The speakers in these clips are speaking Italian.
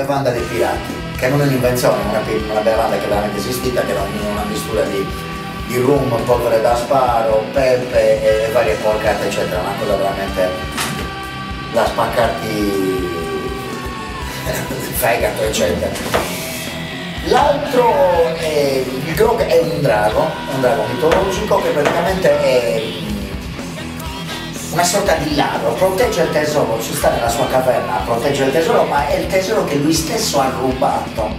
bevanda dei pirati, che non è un'invenzione, è una, una bevanda che veramente esistita, che era una mistura di, di rum, polvere da sparo, pepe e varie porcate, eccetera, una cosa veramente da spaccarti il fegato, eccetera. L'altro è il grog è un drago, un drago mitologico che praticamente è una sorta di ladro, protegge il tesoro, ci sta nella sua caverna, protegge il tesoro, ma è il tesoro che lui stesso ha rubato.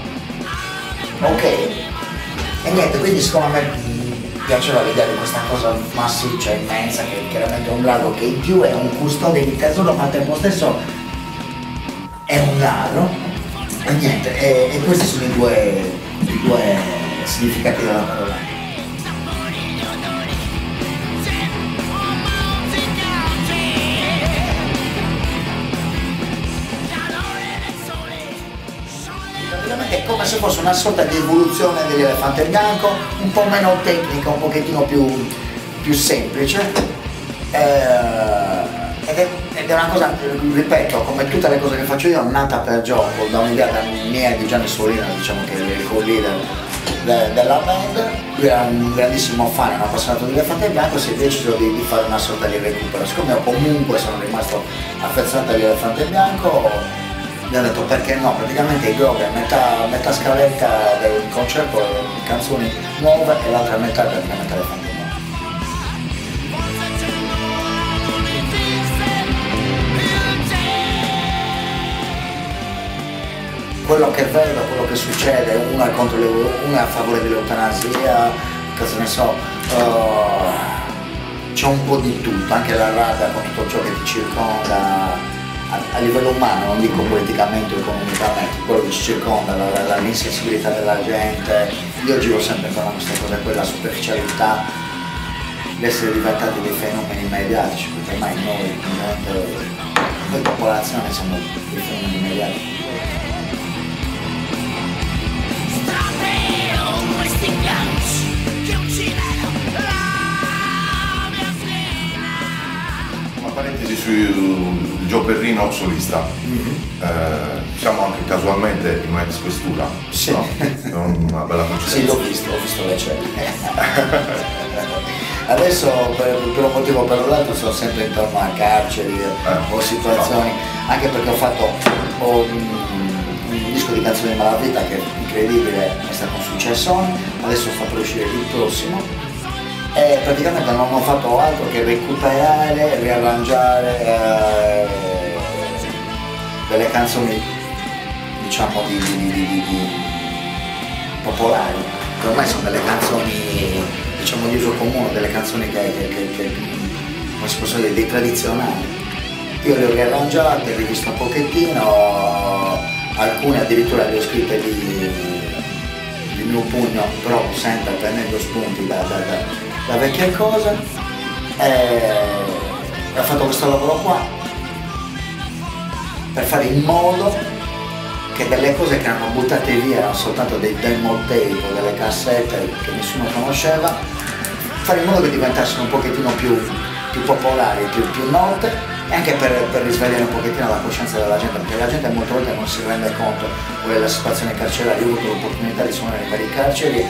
Ok? E niente, quindi secondo me mi piaceva di questa cosa massiccia, immensa, che è chiaramente un drago che in più è un custode di tesoro, ma al tempo stesso è un ladro e niente, e, e questi sono i due, i due significati della parola. È come se fosse una sorta di evoluzione dell'elefante bianco, un po' meno tecnica, un pochettino più, più semplice. Eh, ed è, ed è, una cosa, ripeto, come tutte le cose che faccio io, nata per gioco, da un'idea mia di Gianni Solino, diciamo che è il co-leader de, della band, lui era un grandissimo fan, un appassionato di Elefante Bianco, si è deciso di, di, fare una sorta di recupero. Siccome io comunque sono rimasto affezionato all'Elefante Bianco, mi ha detto perché no, praticamente il Grog è metà, metà scaletta del concerto, canzoni nuove e l'altra metà è praticamente Elefante Bianco. quello che vedo, quello che succede, uno è, contro le, uno è a favore dell'eutanasia, cosa ne so, uh, c'è un po' di tutto, anche la rabbia con tutto ciò che ti circonda a, livello umano, non dico politicamente o economicamente, quello che ci circonda, l'insensibilità della gente, io giro sempre con questa cosa, quella superficialità, l'essere diventati dei fenomeni mediatici, perché ormai noi, noi popolazione siamo dei fenomeni mediatici. Una parentesi sul Gio Perrino solista. Mm-hmm. Eh, siamo anche casualmente in un'ex questura. Sì. No? una bella coincidenza. Sì, l'ho visto, ho visto le celle. Adesso per, per, un motivo o per l'altro sono sempre intorno a carceri eh, o situazioni, no. anche perché ho fatto ho, un disco di canzoni di Malavita che è incredibile, è stato un successo, adesso ho fatto uscire il prossimo e praticamente non ho fatto altro che recuperare, riarrangiare eh, delle canzoni diciamo di, di, di, di, popolari, che ormai sono delle canzoni diciamo di uso comune, delle canzoni che, che, che, come si possono dire, dei tradizionali. Io le ho riarrangiate, riviste un pochettino, alcune addirittura le ho scritte di mio pugno, però sempre prendendo spunti da, da, da, da vecchie cose. E ho fatto questo lavoro qua per fare in modo che delle cose che erano buttate via erano soltanto dei demo tape o delle cassette che nessuno conosceva, fare in modo che diventassero un pochettino più, più popolari, più, più note e anche per, per, risvegliare un pochettino la coscienza della gente, perché la gente molte volte non si rende conto della situazione carceraria, io ho avuto l'opportunità di suonare in vari carceri,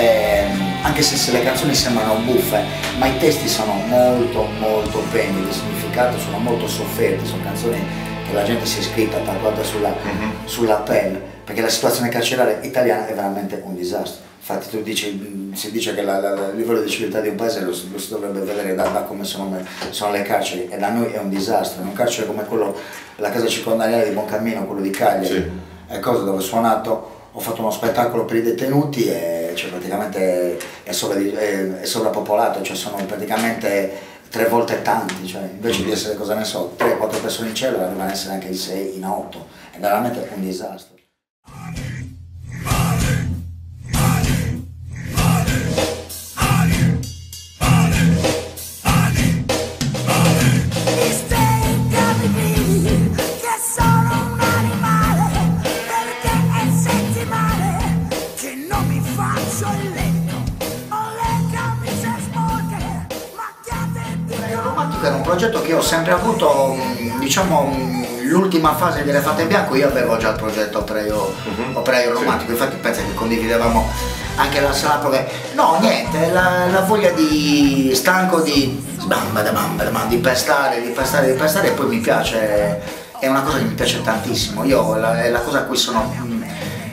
ehm, anche se, se, le canzoni sembrano buffe, ma i testi sono molto molto pieni di significato, sono molto sofferti, sono canzoni che la gente si è scritta, tatuata sulla, mm-hmm. sulla pelle, perché la situazione carceraria italiana è veramente un disastro infatti tu dici, si dice che la, la, il livello di civiltà di un paese lo, lo si dovrebbe vedere da, da come sono, sono, le carceri e da noi è un disastro, in un carcere come quello, la casa circondariale di Boncammino, quello di Cagliari, sì. è cosa dove ho suonato, ho fatto uno spettacolo per i detenuti e cioè, praticamente è, sovra, è, è sovrappopolato, cioè sono praticamente tre volte tanti, cioè invece di essere cosa ne so, 3-4 persone in cielo arrivano ad essere anche in 6, in 8, è veramente un disastro. Ho sempre avuto diciamo, l'ultima fase delle fatte in bianco io avevo già il progetto operaio, uh-huh. operaio romantico, infatti pensa che condividevamo anche la sala prove. No, niente, la, la voglia di stanco di di pestare, di pestare, di pestare e poi mi piace, è una cosa che mi piace tantissimo. Io la, è la cosa a cui sono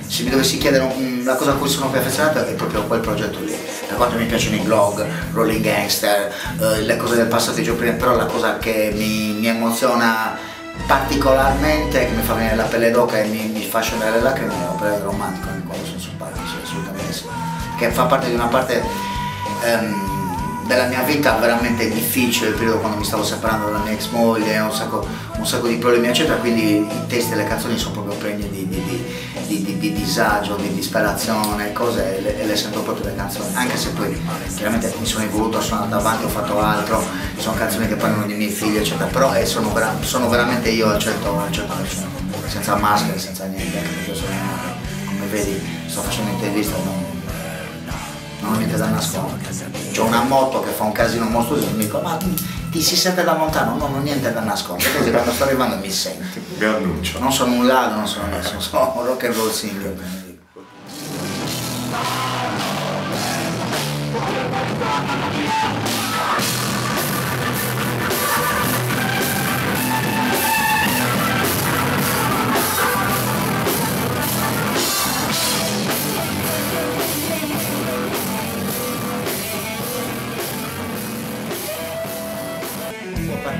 se mi dovessi chiedere la cosa a cui sono più affezionato è proprio quel progetto lì. Per quanto mi piacciono i blog, Rolling Gangster, eh, le cose del passato di giorni prima, però la cosa che mi, mi, emoziona particolarmente, che mi fa venire la pelle d'oca e mi, mi fa scendere le lacrime è l'opera romantico quando sono sul palco, sì, assolutamente sì. Che fa parte di una parte um, della mia vita veramente difficile, il periodo quando mi stavo separando dalla mia ex moglie, un sacco, un sacco di problemi eccetera, quindi i testi e le canzoni sono proprio pregni di, di, di, di, di disagio, di disperazione, cose e le, le, sento proprio le canzoni, anche se poi chiaramente mi sono evoluto, sono andato avanti, ho fatto altro, sono canzoni che parlano di miei figli eccetera, però eh, sono, vera, sono, veramente io al 100%, al 100%, senza maschere, senza niente, sono, come vedi sto facendo intervista, non, non ho niente da nascondere. C'ho una moto che fa un casino mostruoso mi dico ma ti, si sente da lontano? No, non ho niente da nascondere, così quando sto arrivando mi senti. Mi annuncio. Non sono un lago, non sono nessuno, sono rock and roll singer.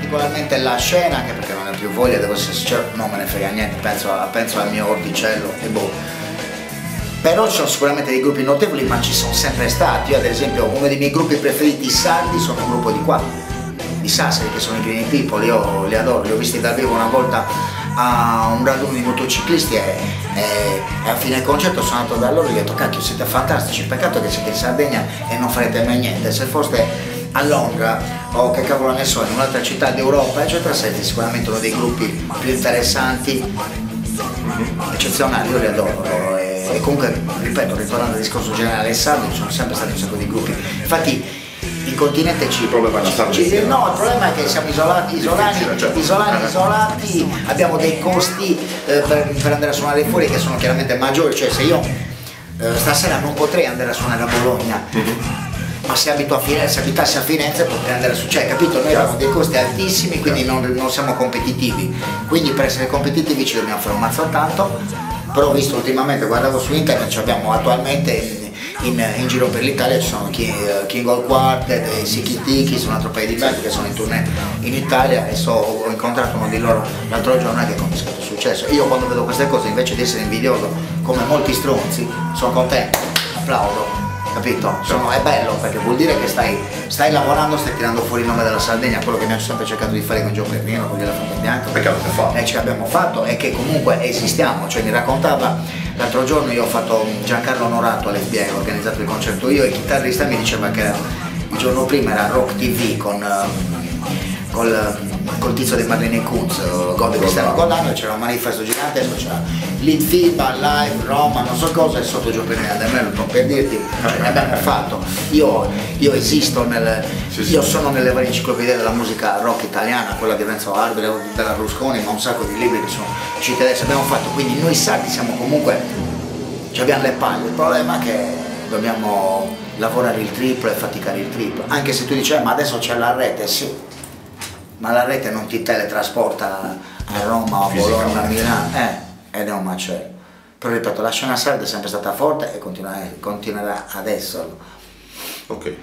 Particolarmente la scena, anche perché non ho più voglia, devo essere sincero, non me ne frega niente, penso, penso al mio orticello e boh. Però ci sono sicuramente dei gruppi notevoli, ma ci sono sempre stati. Io ad esempio uno dei miei gruppi preferiti sardi sono un gruppo di qua, di Sassari, che sono i Green People, io li adoro, li ho visti dal vivo una volta a un raduno di motociclisti e, e, e, a fine concerto sono andato da loro e gli ho detto cacchio siete fantastici, peccato che siete in Sardegna e non farete mai niente, se foste a Londra o che cavolo ne so, in un'altra città d'Europa, eccetera, siete sicuramente uno dei gruppi più interessanti, eccezionali, io li adoro. E, e comunque, ripeto, ritornando al discorso generale sardo, ci sono sempre stati un sacco di gruppi. Infatti il continente ci problema ci, no il problema è che siamo isolati isolati certo. isolati isolati abbiamo dei costi eh, per, per, andare a suonare fuori che sono chiaramente maggiori cioè se io eh, stasera non potrei andare a suonare a Bologna mm-hmm ma se abito a Firenze, se abitassi a Firenze potrei andare su, cioè capito? Noi abbiamo dei costi altissimi, quindi non, non, siamo competitivi, quindi per essere competitivi ci dobbiamo fare un mazzo tanto, però ho visto ultimamente, guardavo su internet, abbiamo attualmente in, in, giro per l'Italia ci sono King, King All Quartet e Siki Tiki, sono un altro paio di band che sono in tournée in Italia e so, ho incontrato uno di loro l'altro giorno che con è successo. Io quando vedo queste cose invece di essere invidioso come molti stronzi sono contento, applaudo capito? Sono, è bello perché vuol dire che stai, stai, lavorando, stai tirando fuori il nome della Sardegna, quello che abbiamo sempre cercato di fare con Gio Perrino, con l'Elefante Bianco. Perché avete fatto? E ce l'abbiamo fatto e che comunque esistiamo, cioè mi raccontava l'altro giorno io ho fatto Giancarlo Onorato all'FBI, ho organizzato il concerto io e il chitarrista mi diceva che il giorno prima era Rock TV con, col col tizio di Marlene Kunz, Gode Cristiano Collano, c'era un manifesto gigante, c'era Lead FIBA, Live, Roma, non so cosa, e sotto Gio Pennella del Mello, per dirti, ne abbiamo fatto. Io, io esisto, nel, io sono nelle varie enciclopedie della musica rock italiana, quella di Renzo Arbi, della Rusconi, ma un sacco di libri che sono usciti adesso, abbiamo fatto, quindi noi sardi siamo comunque, abbiamo le palle, il problema è che dobbiamo lavorare il triplo e faticare il triplo, anche se tu dici eh, ma adesso c'è la rete, sì, ma la rete non ti teletrasporta a Roma, a Bologna, a Milano, eh, ed è un macello. Però ripeto, la scena sarda è sempre stata forte e continuerà ad esserlo. Ok.